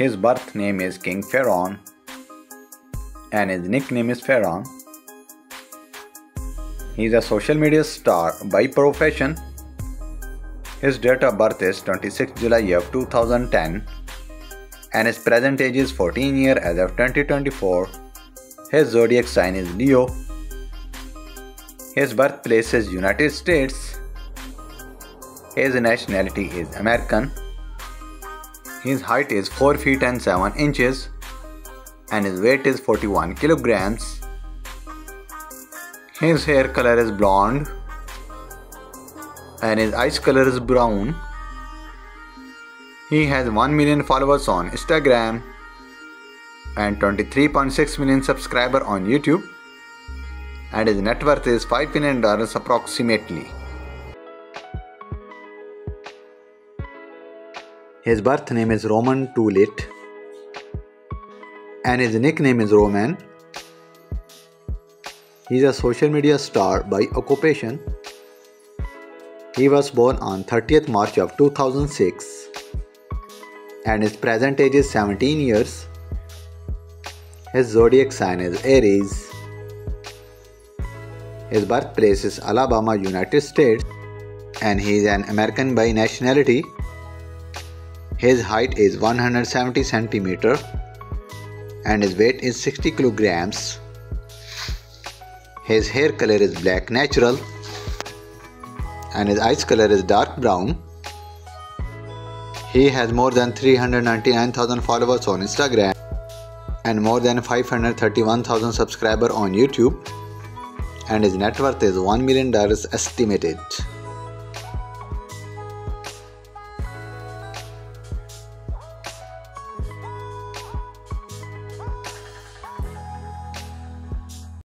His birth name is King Ferran and his nickname is Ferran. He is a social media star by profession. His date of birth is 26 July of 2010 and his present age is 14 year as of 2024. His zodiac sign is Leo. His birthplace is United States. His nationality is American. His height is 4 feet and 7 inches and his weight is 41 kilograms. His hair color is blonde and his eyes color is brown. He has 1 million followers on Instagram and 23.6 million subscribers on YouTube and his net worth is $5 million approximately. His birth name is Roman Too Lit and his nickname is Roman. He is a social media star by occupation. He was born on 30th March of 2006 and his present age is 17 years. His zodiac sign is Aries. His birthplace is Alabama, United States and he is an American by nationality. His height is 170 centimeter and his weight is 60 kilograms. His hair color is black natural and his eyes color is dark brown. He has more than 399,000 followers on Instagram and more than 531,000 subscribers on YouTube and his net worth is $1 million estimated.